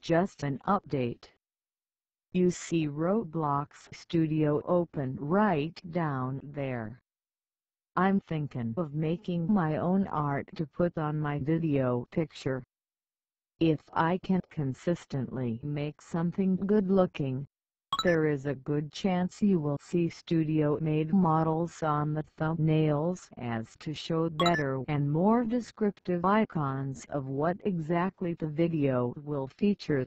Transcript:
just an update. You see Roblox Studio open right down there. I'm thinking of making my own art to put on my video picture. If I can consistently make something good looking, there is a good chance you will see studio-made models on the thumbnails as to show better and more descriptive icons of what exactly the video will feature.